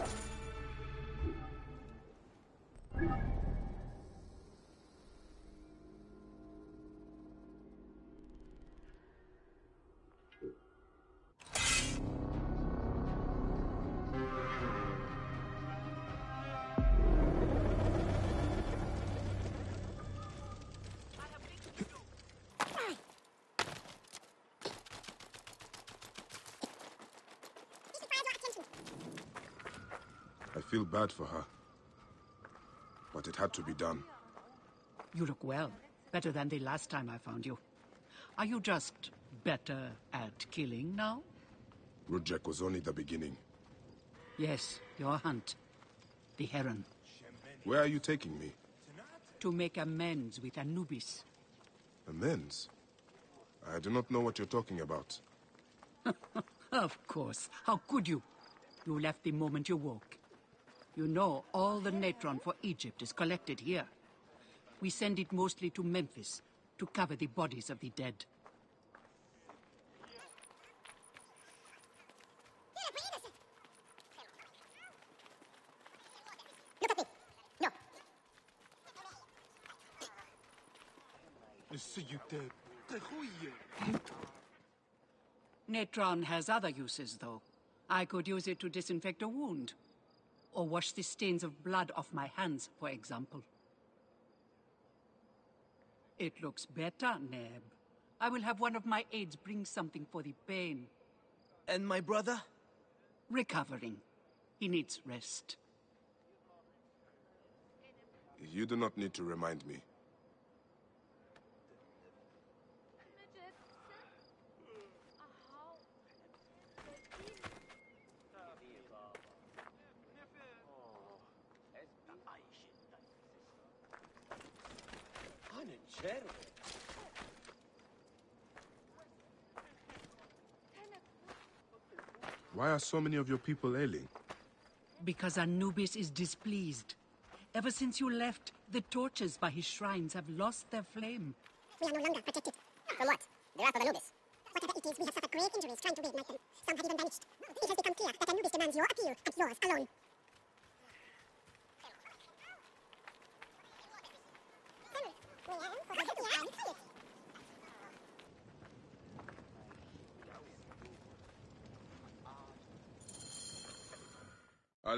I feel bad for her. But it had to be done. You look well. Better than the last time I found you. Are you just better at killing now? Rudjek was only the beginning. Yes, your hunt. The heron. Where are you taking me? To make amends with Anubis. Amends? I do not know what you're talking about. Of course. How could you? You left the moment you woke. You know all the natron for Egypt is collected here. We send it mostly to Memphis to cover the bodies of the dead. No. Natron has other uses, though. I could use it to disinfect a wound. Or wash the stains of blood off my hands, for example. It looks better, Neb. I will have one of my aides bring something for the pain. And my brother? Recovering. He needs rest. You do not need to remind me. Why are so many of your people ailing? Because Anubis is displeased. Ever since you left, the torches by his shrines have lost their flame. We are no longer protected. From what? The wrath of Anubis. Whatever it is, we have suffered great injuries trying to reignite them. Some have even vanished. It has become clear that Anubis demands your appeal and yours alone.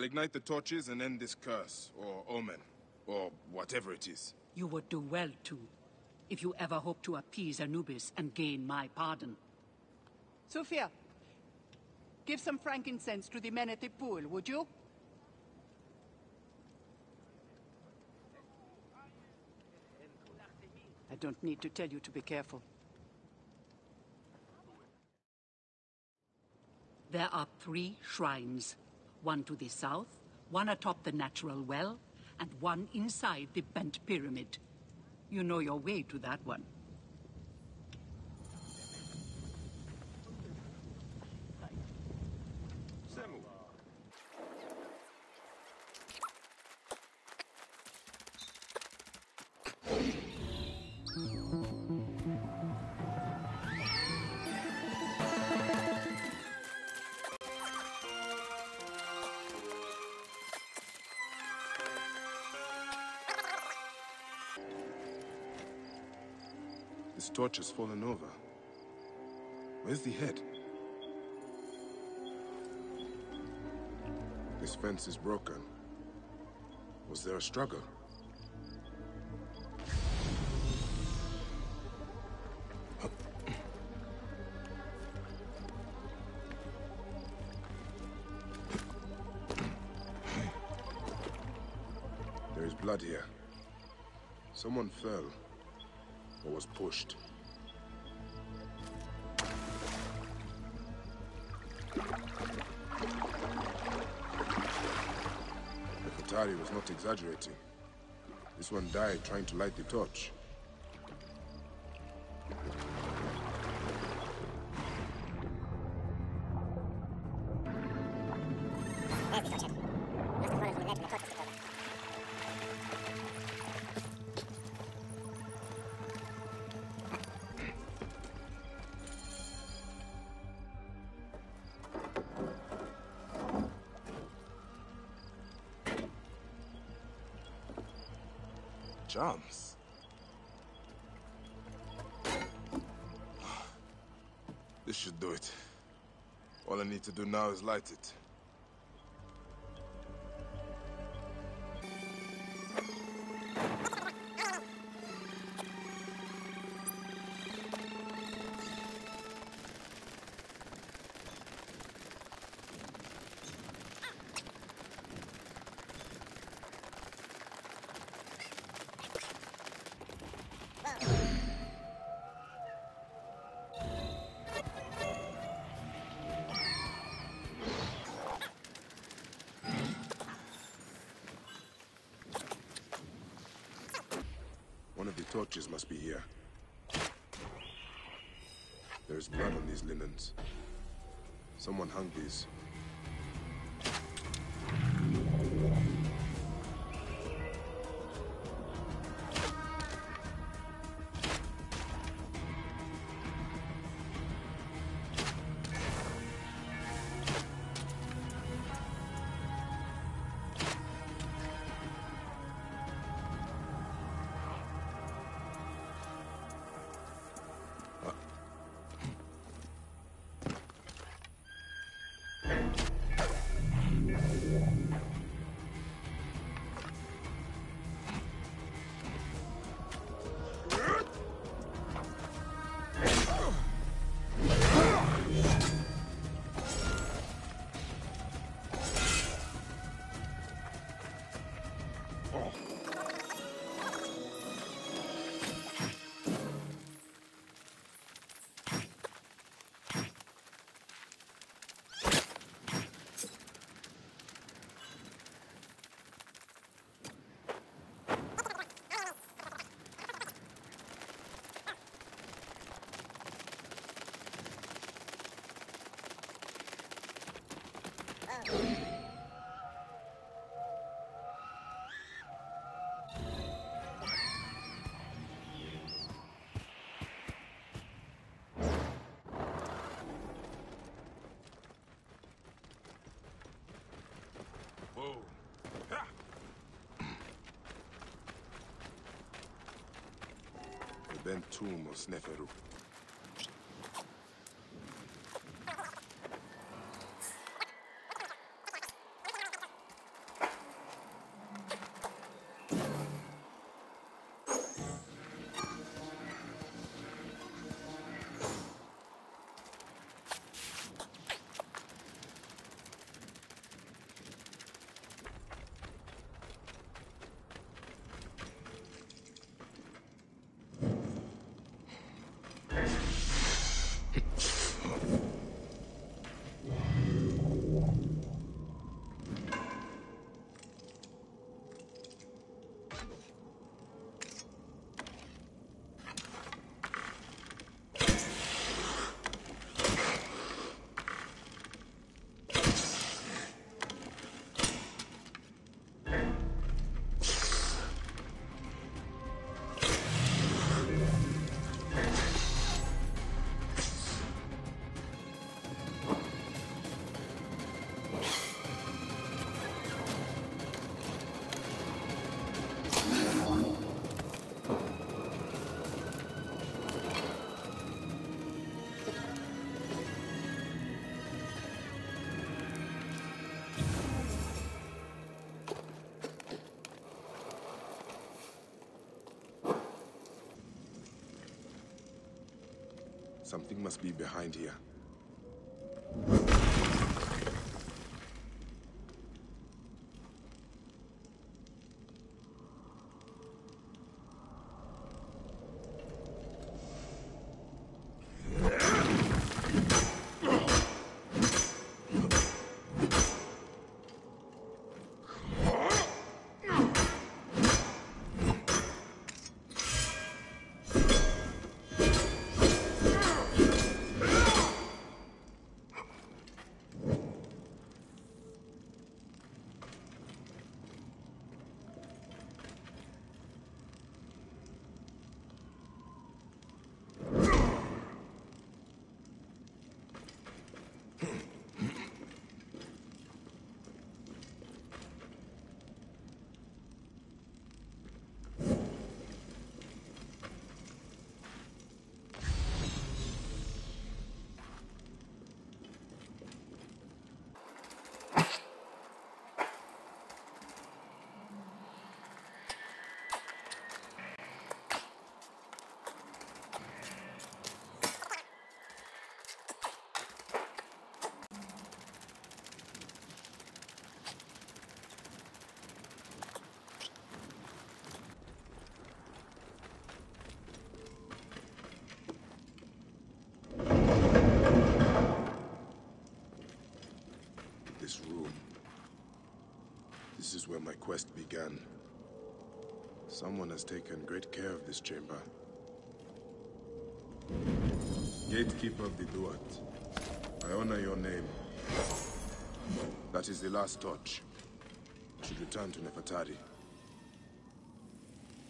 I'll ignite the torches and end this curse, or omen, or whatever it is. You would do well to, if you ever hope to appease Anubis and gain my pardon. Sophia, give some frankincense to the men at the pool, would you? I don't need to tell you to be careful. There are three shrines. One to the south, one atop the natural well, and one inside the bent pyramid. You know your way to that one. This torch has fallen over. Where's the head? This fence is broken. Was there a struggle? There is blood here. Someone fell pushed. Nefertari was not exaggerating. This one died trying to light the torch. Charms. This should do it. All I need to do now is light it. Torches must be here. There is blood on these linens. Someone hung these. Oh. Bent tomb of Sneferu. Something must be behind here. Where my quest began. Someone has taken great care of this chamber. Gatekeeper of the Duat, I honor your name. That is the last torch. I should return to Nefertari.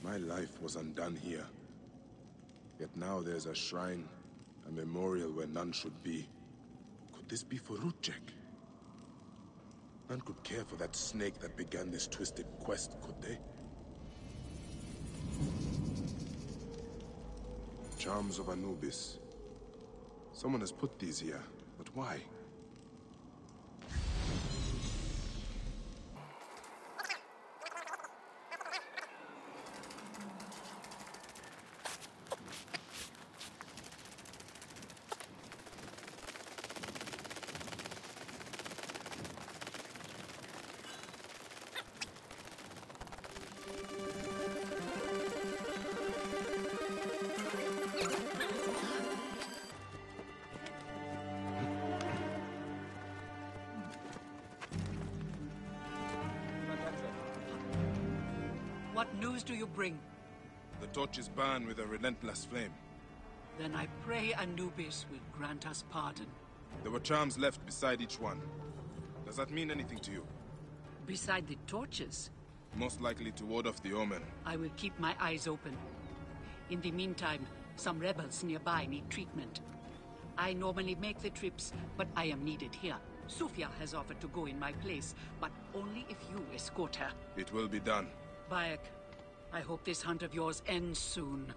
My life was undone here. Yet now there's a shrine, a memorial where none should be. Could this be for Rudjek? None could care for that snake that began this twisted quest, could they? Charms of Anubis. Someone has put these here, but why? What news do you bring? The torches burn with a relentless flame. Then I pray Anubis will grant us pardon. There were charms left beside each one. Does that mean anything to you? Beside the torches, Most likely to ward off the omen. I will keep my eyes open. In the meantime, some rebels nearby need treatment. I normally make the trips, but I am needed here. Sufia has offered to go in my place, but only if you escort her. It will be done. Bayek, I hope this hunt of yours ends soon.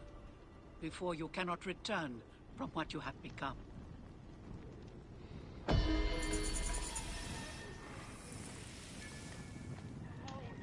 Before you cannot return from what you have become.